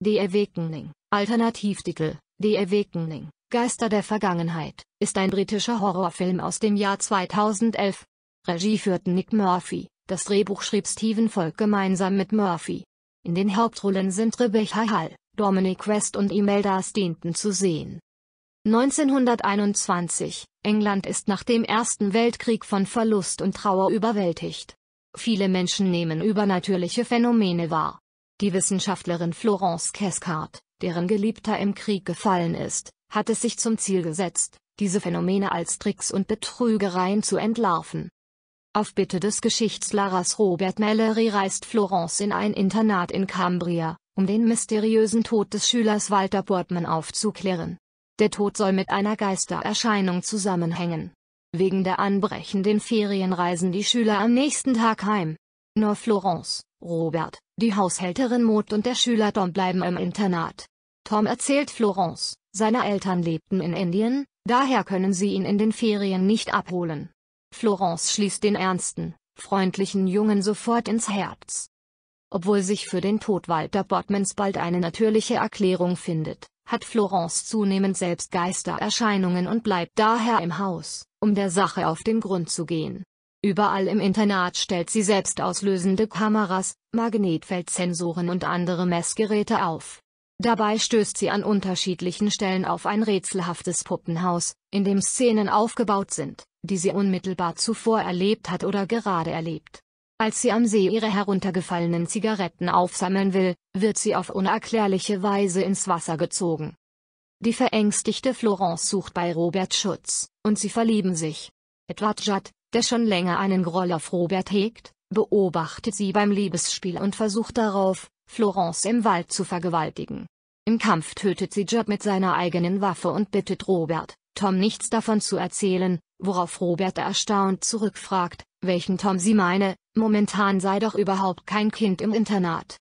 The Awakening, Alternativtitel, The Awakening, Geister der Vergangenheit, ist ein britischer Horrorfilm aus dem Jahr 2011. Regie führten Nick Murphy, das Drehbuch schrieb Stephen Volk gemeinsam mit Murphy. In den Hauptrollen sind Rebecca Hall, Dominic West und Imelda Stainton zu sehen. 1921, England ist nach dem Ersten Weltkrieg von Verlust und Trauer überwältigt. Viele Menschen nehmen übernatürliche Phänomene wahr. Die Wissenschaftlerin Florence Cascard, deren Geliebter im Krieg gefallen ist, hat es sich zum Ziel gesetzt, diese Phänomene als Tricks und Betrügereien zu entlarven. Auf Bitte des Geschichtslehrers Robert Mallory reist Florence in ein Internat in Cambria, um den mysteriösen Tod des Schülers Walter Portman aufzuklären. Der Tod soll mit einer Geistererscheinung zusammenhängen. Wegen der anbrechenden Ferien reisen die Schüler am nächsten Tag heim. Nur Florence, Robert, die Haushälterin Maud und der Schüler Tom bleiben im Internat. Tom erzählt Florence, seine Eltern lebten in Indien, daher können sie ihn in den Ferien nicht abholen. Florence schließt den ernsten, freundlichen Jungen sofort ins Herz. Obwohl sich für den Tod Walter Botmans bald eine natürliche Erklärung findet, hat Florence zunehmend selbst Geistererscheinungen und bleibt daher im Haus, um der Sache auf den Grund zu gehen. Überall im Internat stellt sie selbst auslösende Kameras, Magnetfeldsensoren und andere Messgeräte auf. Dabei stößt sie an unterschiedlichen Stellen auf ein rätselhaftes Puppenhaus, in dem Szenen aufgebaut sind, die sie unmittelbar zuvor erlebt hat oder gerade erlebt. Als sie am See ihre heruntergefallenen Zigaretten aufsammeln will, wird sie auf unerklärliche Weise ins Wasser gezogen. Die verängstigte Florence sucht bei Robert Schutz, und sie verlieben sich. Edward Judd, der schon länger einen Groll auf Robert hegt, beobachtet sie beim Liebesspiel und versucht darauf, Florence im Wald zu vergewaltigen. Im Kampf tötet sie Judd mit seiner eigenen Waffe und bittet Robert, Tom nichts davon zu erzählen, worauf Robert erstaunt zurückfragt, welchen Tom sie meine, momentan sei doch überhaupt kein Kind im Internat.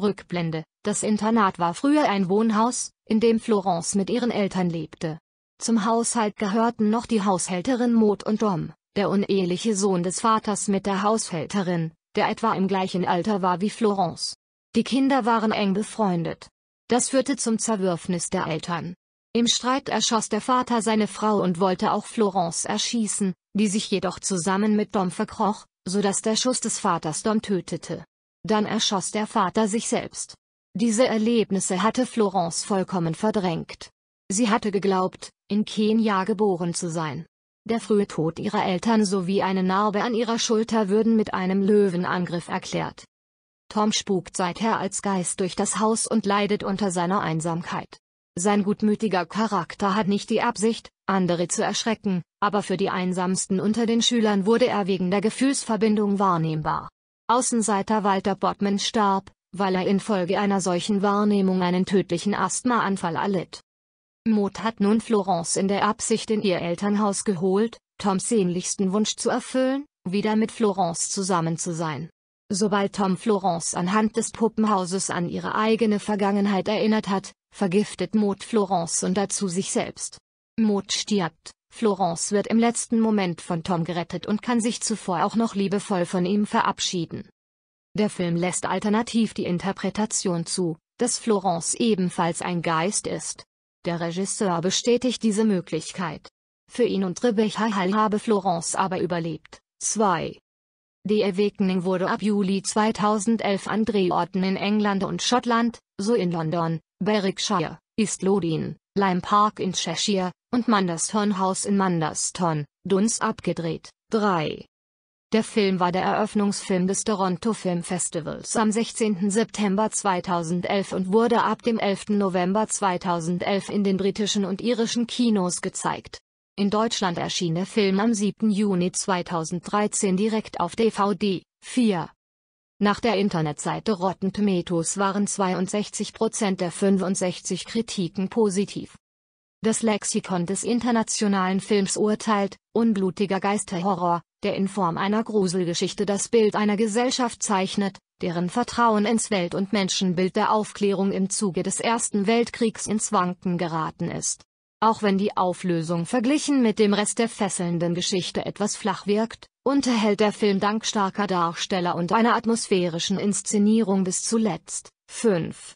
Rückblende, das Internat war früher ein Wohnhaus, in dem Florence mit ihren Eltern lebte. Zum Haushalt gehörten noch die Haushälterin Maud und Dom der uneheliche Sohn des Vaters mit der Haushälterin, der etwa im gleichen Alter war wie Florence. Die Kinder waren eng befreundet. Das führte zum Zerwürfnis der Eltern. Im Streit erschoss der Vater seine Frau und wollte auch Florence erschießen, die sich jedoch zusammen mit Dom verkroch, so dass der Schuss des Vaters Dom tötete. Dann erschoss der Vater sich selbst. Diese Erlebnisse hatte Florence vollkommen verdrängt. Sie hatte geglaubt, in Kenia geboren zu sein. Der frühe Tod ihrer Eltern sowie eine Narbe an ihrer Schulter würden mit einem Löwenangriff erklärt. Tom spukt seither als Geist durch das Haus und leidet unter seiner Einsamkeit. Sein gutmütiger Charakter hat nicht die Absicht, andere zu erschrecken, aber für die Einsamsten unter den Schülern wurde er wegen der Gefühlsverbindung wahrnehmbar. Außenseiter Walter Bottman starb, weil er infolge einer solchen Wahrnehmung einen tödlichen Asthmaanfall erlitt. Maud hat nun Florence in der Absicht in ihr Elternhaus geholt, Toms sehnlichsten Wunsch zu erfüllen, wieder mit Florence zusammen zu sein. Sobald Tom Florence anhand des Puppenhauses an ihre eigene Vergangenheit erinnert hat, vergiftet Maud Florence und dazu sich selbst. Maud stirbt, Florence wird im letzten Moment von Tom gerettet und kann sich zuvor auch noch liebevoll von ihm verabschieden. Der Film lässt alternativ die Interpretation zu, dass Florence ebenfalls ein Geist ist. Der Regisseur bestätigt diese Möglichkeit. Für ihn und Rebecca Hall habe Florence aber überlebt. 2. The Awakening wurde ab Juli 2011 an Drehorten in England und Schottland, so in London, Berwickshire, East Lothian, Lime Park in Cheshire und Manderston House in Manderston, Duns abgedreht. 3. Der Film war der Eröffnungsfilm des Toronto Film Festivals am 16. September 2011 und wurde ab dem 11. November 2011 in den britischen und irischen Kinos gezeigt. In Deutschland erschien der Film am 7. Juni 2013 direkt auf DVD. 4. Nach der Internetseite Rotten Tomatoes waren 62% der 65 Kritiken positiv. Das Lexikon des internationalen Films urteilt, unblutiger Geisterhorror, der in Form einer Gruselgeschichte das Bild einer Gesellschaft zeichnet, deren Vertrauen ins Welt- und Menschenbild der Aufklärung im Zuge des Ersten Weltkriegs ins Wanken geraten ist. Auch wenn die Auflösung verglichen mit dem Rest der fesselnden Geschichte etwas flach wirkt, unterhält der Film dank starker Darsteller und einer atmosphärischen Inszenierung bis zuletzt. 5.